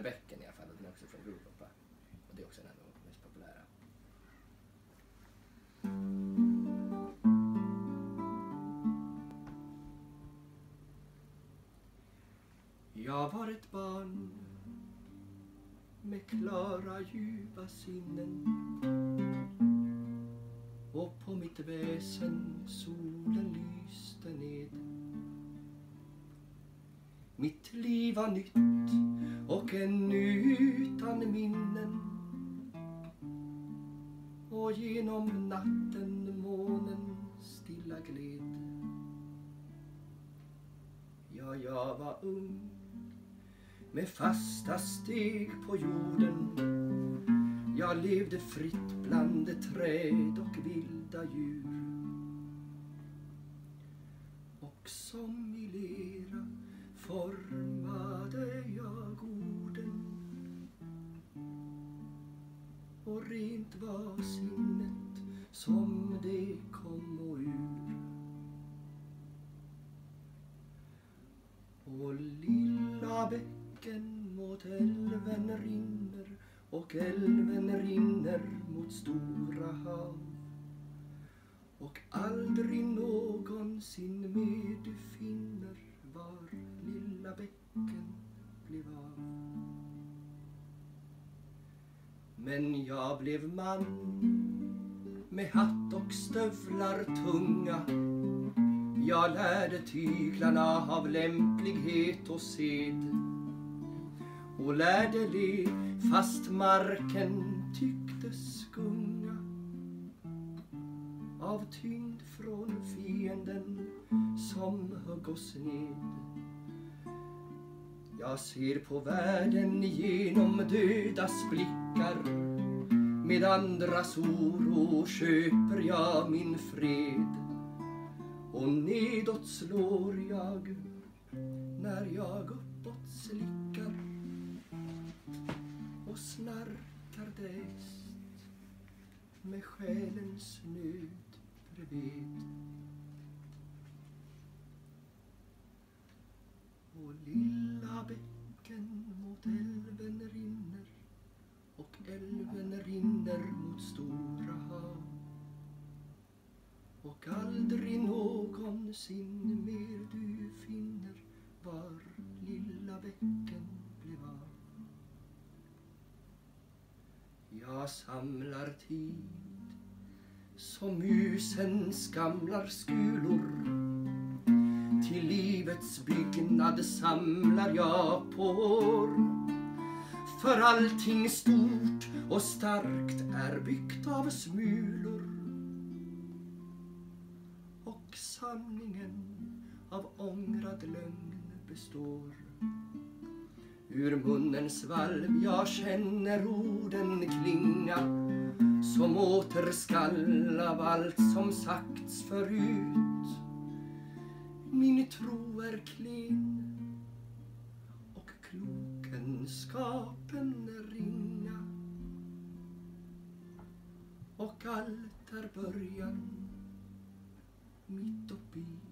Lilla bäcken i alla fall, den är också från Grovoppa. Och det är också en av de mest populära. Jag var ett barn med klara djupa sinnen och på mitt väsen solen lyste ned. Mitt liv var nytt och ännu utan minnen och genom natten månen stilla gled. Ja, jag var ung med fasta steg på jorden. Jag levde fritt bland träd och vilda djur. Och som i lera formade jag orden. Och rent var sinnet som det kom och ur. Och lilla bäcken mot älven rinner och älven rinner mot stora hav och aldrig någonsin mer du finner var Men jag blev man med hatt och stövlar tunga jag lärde tyglarna av lämplighet och sed och lärde le fast marken tycktes gunga av tyngd från fienden som högg oss ned. Jag ser på världen genom dödas blickar med andras oro köper jag min fred och nedåt slår jag när jag uppåt slickar och snarkar däst med själens nöd bredvid. Och lilla bäcken mot älven rinner och älven rinner mot stora hav och aldrig någonsin mer du finner var lilla bäcken blev av. Jag samlar tid som musens gamlar skulor till livets byggnad samlar jag på år för allting stort och starkt är byggt av smulor och sanningen av ångrad lögn består. Ur munnens valv jag känner orden klinga som återskall av allt som sagts förut. Tro är klen och klokenskapen ringa. Och allt är början mitt uppe i